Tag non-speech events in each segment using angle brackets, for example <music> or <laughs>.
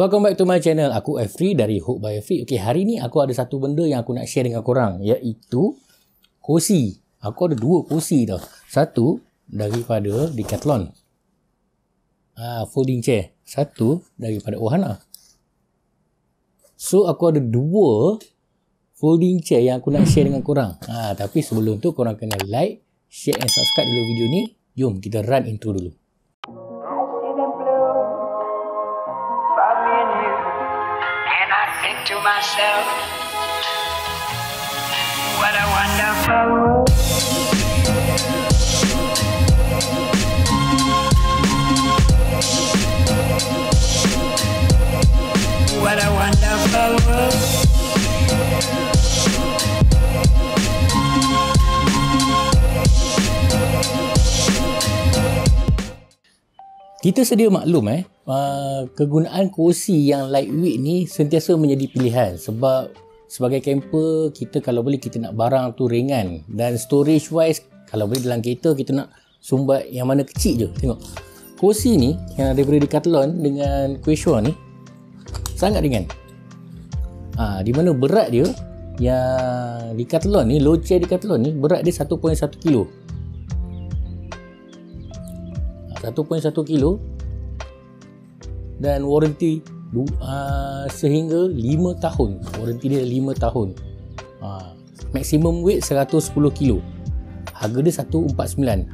Welcome back to my channel. Aku Afri dari Hook by Afri. Okay, hari ni aku ada satu benda yang aku nak share dengan korang. Iaitu kursi. Aku ada dua kursi tau. Satu daripada Decathlon. Ah, folding chair. Satu daripada Ohana. So, aku ada dua folding chair yang aku nak share dengan korang. Ah, tapi sebelum tu korang kena like, share and subscribe dulu video ni. Jom kita run intro dulu. Myself, what a wonderful world. What a wonderful world. Kita sedia maklum eh. Uh, kegunaan kursi yang lightweight ni sentiasa menjadi pilihan. Sebab sebagai camper kita kalau boleh kita nak barang tu ringan. Dan storage wise kalau boleh dalam kereta kita nak sumbat yang mana kecil je. Tengok. Kursi ni yang daripada Decathlon dengan Quechua ni sangat ringan. Ha, di mana berat dia yang Decathlon ni low chair Decathlon ni berat dia 1.1 kilo 1.1 kilo dan warranty uh, sehingga 5 tahun. Warranty dia 5 tahun. Uh, maximum weight 110 kilo. Harga dia 149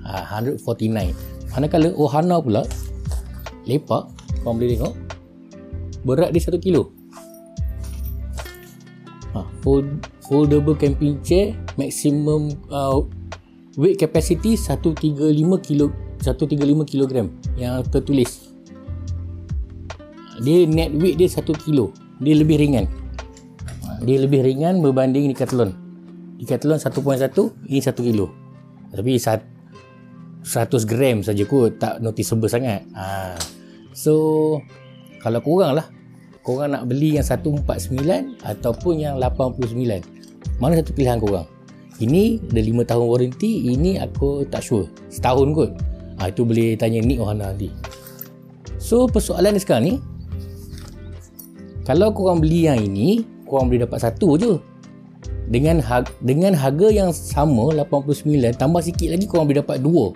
uh, 149 manakala Ohana pula lepak korang boleh tengok berat dia 1 kilo. Uh, fold, foldable camping chair maximum uh, weight capacity 135 kilo 135 kg yang tertulis. Dia net weight dia 1 kilo. Dia lebih ringan. Dia lebih ringan berbanding Decathlon Decathlon 1.1 ini 1 kilo. Tapi 100 gram saja kot tak noticeable sangat. Ha. so kalau korang lah. Korang nak beli yang 149 ataupun yang 89 mana satu pilihan korang? Ini ada 5 tahun warranty ini aku tak sure. Setahun kot Ha, itu boleh tanya Nick Ohana nanti. So persoalan ni sekarang ni kalau korang beli yang ini, korang boleh dapat satu je. Dengan harga, dengan harga yang sama 89 tambah sikit lagi korang boleh dapat dua.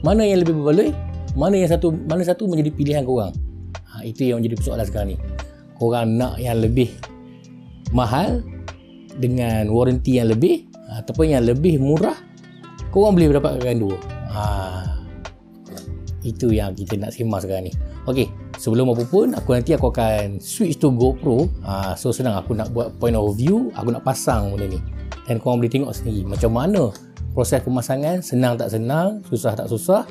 Mana yang lebih berbaloi? Mana yang satu mana satu menjadi pilihan korang? Ha, itu yang menjadi persoalan sekarang ni. Korang nak yang lebih mahal dengan warranty yang lebih ataupun yang lebih murah korang boleh dapatkan dua. Ha, itu yang kita nak sembang sekarang ni. Ok sebelum apa pun aku nanti aku akan switch to GoPro. Ha, so senang aku nak buat point of view aku nak pasang benda ni. Dan korang boleh tengok sendiri macam mana proses pemasangan senang tak senang susah tak susah.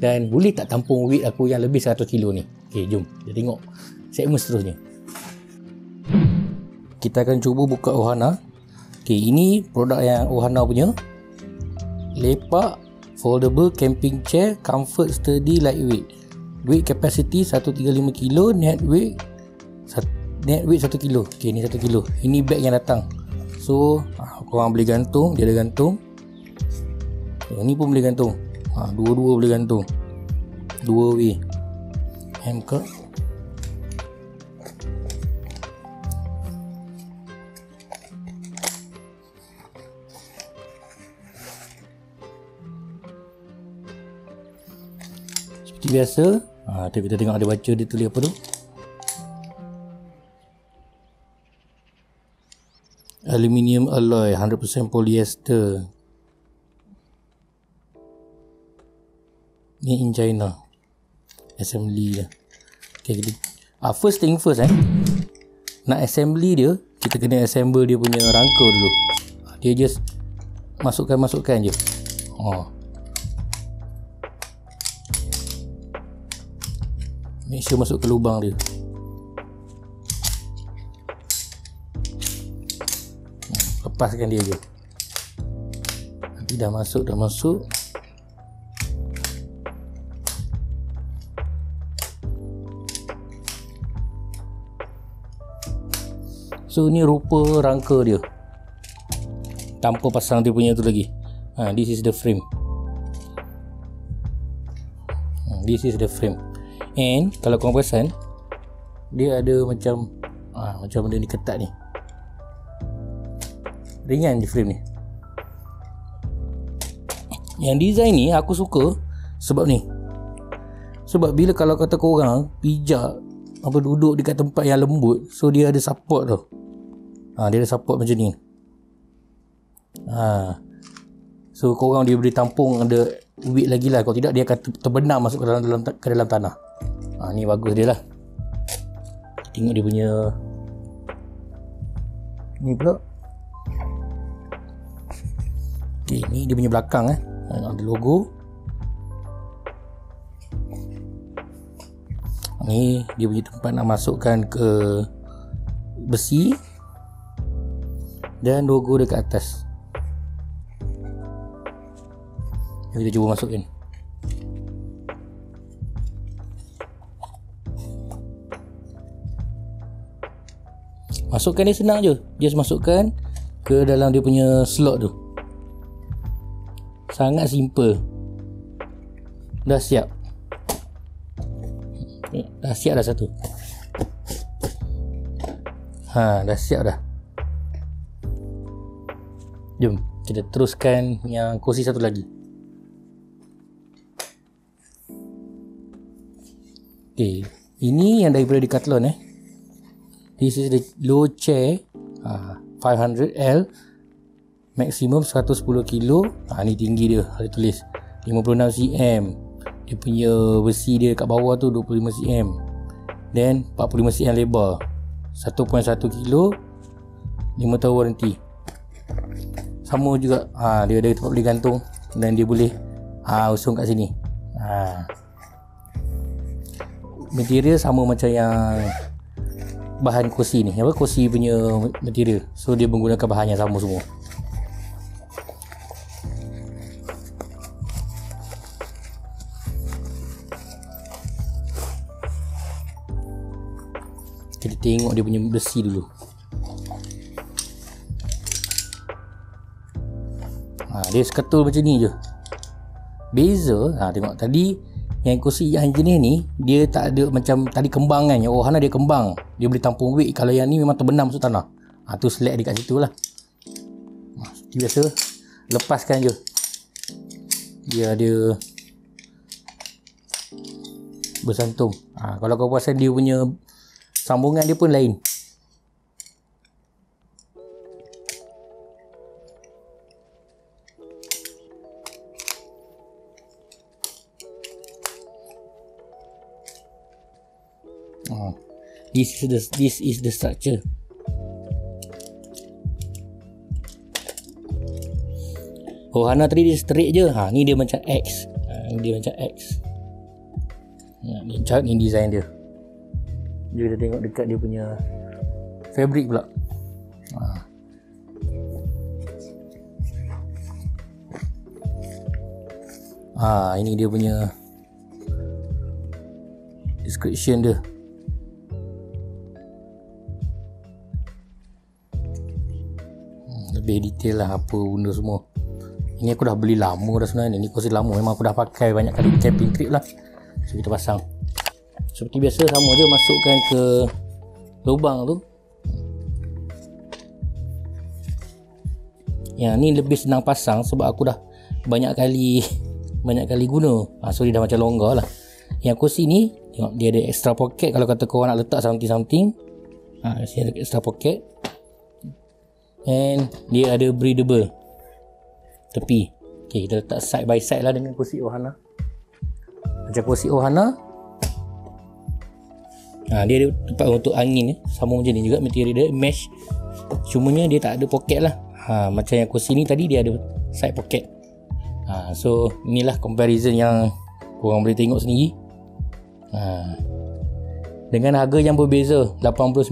Dan boleh tak tampung weight aku yang lebih 100 kilo ni? Ok jom kita tengok segmen seterusnya. Kita akan cuba buka Ohana. Ok ini produk yang Ohana punya lepak foldable camping chair comfort sturdy lightweight. Weight capacity 135 kilo net weight net weight 1 kilo. Ok ni 1 kilo. Ini bag yang datang. So ah, korang boleh gantung dia ada gantung. So, ni pun boleh gantung. Ha, dua-dua boleh gantung. Dua way. Hem cup biasa. Ha, tu kita tengok ada baca dia tulis apa tu. Aluminium alloy 100% polyester. Ni in China. Assembly dia. Okay, kita, ah, First thing first eh. Nak assembly dia Kita kena assemble dia punya rangka dulu. Dia just Masukkan-masukkan je. Oh Make sure masuk ke lubang dia. Lepaskan dia je. Nanti dah masuk Dah masuk. So ni rupa rangka dia. Tanpa pasang dia punya tu lagi. Ha, This is the frame. Ha, This is the frame And kalau korang perasan dia ada macam ah macam benda ni ketat ni. Ringan di frame ni. Yang design ni aku suka sebab ni. Sebab bila kalau kata korang pijak apa duduk dekat tempat yang lembut, so dia ada support tau. Ha, dia ada support macam ni. Ha. So korang dia beri tampung ada weight lagi lah. Kalau tidak dia akan ter- terbenam masuk ke dalam, dalam ke dalam tanah. Ha, ni bagus dia lah. Tengok dia punya ni pula. Okay, ni dia punya belakang eh. Ha, Ada logo. Ni dia punya tempat nak masukkan ke besi dan logo dekat atas. Kita cuba masukin. Masukkan dia senang je. Just masukkan ke dalam dia punya slot tu. Sangat simple. Dah siap. Eh, Dah siap dah satu. Ha, dah siap dah. Jom, kita teruskan yang kursi satu lagi. Okay, ini yang daripada Decathlon eh. This is the low chair ha, 500L Maximum 110 kilo. Ha, Ni tinggi dia Ada tulis. 56 cm Dia punya besi dia kat bawah tu 25 cm Then 45 cm lebar. 1.1 kilo 5 tahun warranty. Sama juga ha, Dia ada tempat boleh gantung Dan dia boleh ha, Usung kat sini. Ha. Material sama macam yang bahan kursi ni. Apa kursi punya material? So dia menggunakan bahan yang sama semua. Kita tengok dia punya besi dulu. Ha, dia seketul macam ni je. Beza ha, tengok tadi yang kursi yang jenis ni dia tak ada macam tadi kembang kan. Yang Ohana dia kembang. Dia boleh tampung weight. Kalau yang ni memang terbenam masuk tanah. Ha, tu select dekat situ lah. Ha, seperti biasa. Lepaskan je. Dia ada bersantung ha, kalau kau perasan dia punya sambungan dia pun lain Oh. This is the this is the structure. Oh Hana tadi dia straight je. Ha ni dia macam X. Ha, ni dia macam X. Ya, ni cat ni design dia. Jom kita tengok dekat dia punya fabric pula. Ha. Ha, ini dia punya description dia. Lebih detail lah apa benda semua. Ini aku dah beli lama dah sebenarnya. Ni kursi lama. Memang aku dah pakai banyak kali camping trip lah. So kita pasang. Seperti biasa sama je masukkan ke lubang tu. Yang ni lebih senang pasang sebab aku dah banyak kali <laughs> banyak kali guna. Ha, so dia dah macam longgar lah. Yang kursi ni tengok dia ada extra pocket. Kalau kata korang nak letak something-something ha, sini ada extra pocket And dia ada breathable. Tepi. Okay kita letak side by side lah dengan kursi Ohana. Macam kursi Ohana. Ha, Dia ada tempat untuk angin eh. Sama macam ni juga material dia mesh. Cumanya dia tak ada pocket lah. Ha, Macam yang kursi ni tadi dia ada side pocket ha, So inilah comparison yang Korang boleh tengok sendiri. Ha. Dengan harga yang berbeza 89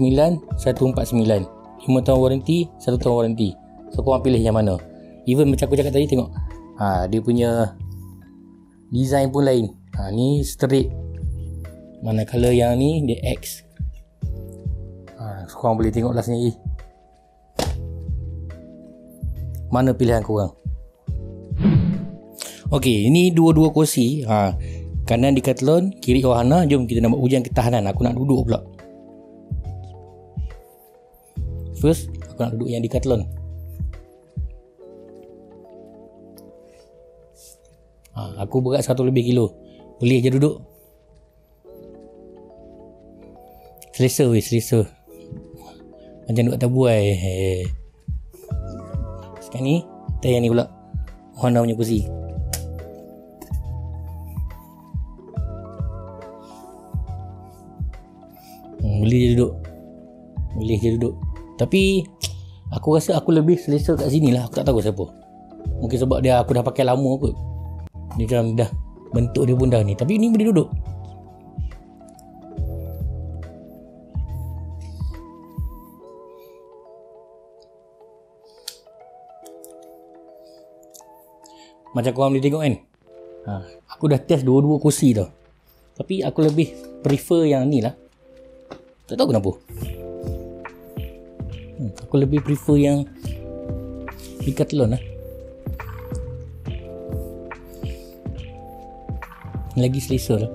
149 5 tahun warranty 1 tahun warranty. So korang pilih yang mana. Even macam aku cakap tadi tengok. Ha, Dia punya Design pun lain. Ha, Ni straight. Manakala yang ni Dia X. Ha, So korang boleh tengok lah sendiri. Mana pilihan korang? Okay ini dua-dua kursi ha, Kanan Decathlon, kiri Ohana. Jom kita nak buat ujian ketahanan. Aku nak duduk pula. First, aku nak duduk yang Decathlon. Ha, aku berat satu lebih kilo. Boleh je duduk. Selesa weh, selesa. Macam duduk atas buai. Eh. Sekarang ni, kita yang ni pula. Honda punya kursi. Hmm, boleh je duduk. Boleh je duduk. Tapi, aku rasa aku lebih selesa kat sini lah. Aku tak tahu siapa. Mungkin sebab dia aku dah pakai lama kot. Dia macam dah bentuk dia pun dah ni. Tapi ni boleh duduk. Macam korang boleh tengok kan ha, Aku dah test dua-dua kursi tau Tapi aku lebih prefer yang ni lah Tak tahu kenapa Aku lebih prefer yang Decathlon lah Lagi selesa lah.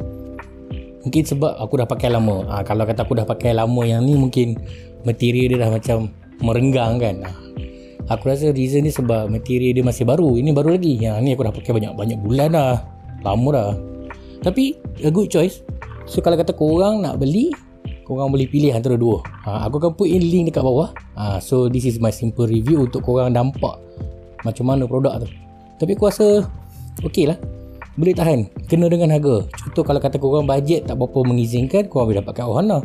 Mungkin sebab aku dah pakai lama. Ha, Kalau kata aku dah pakai lama yang ni Mungkin material dia dah macam merenggang kan. Ha, Aku rasa reason ni sebab material dia masih baru. Ini baru lagi. Yang ni aku dah pakai banyak-banyak bulan dah. Lama dah. Tapi a good choice. So kalau kata korang nak beli Korang boleh pilih antara dua. Ha, Aku akan put in link dekat bawah. Ha, So this is my simple review Untuk korang nampak Macam mana produk tu. Tapi aku rasa Okay lah. Boleh tahan. Kena dengan harga. Contoh kalau kata korang budget Tak berapa mengizinkan Korang boleh dapatkan Ohana.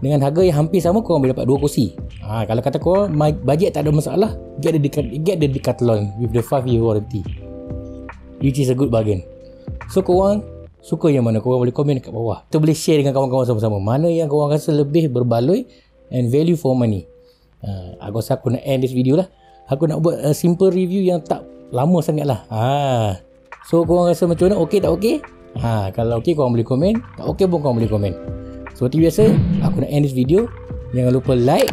Dengan harga yang hampir sama korang boleh dapat dua kursi. Ha, kalau kata korang budget tak ada masalah get the, get the Decathlon with the 5 year warranty. Which is a good bargain. So korang suka yang mana korang boleh komen dekat bawah kita boleh share dengan kawan-kawan sama-sama mana yang korang rasa lebih berbaloi and value for money ha, aku rasa aku nak end this video lah aku nak buat a simple review yang tak lama sangat lah ha. so korang rasa macam mana ok tak ok ha, kalau ok korang boleh komen tak ok pun korang boleh komen seperti biasa, aku nak end this video. Jangan lupa like,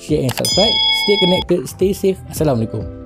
share and subscribe. Stay connected, stay safe. Assalamualaikum.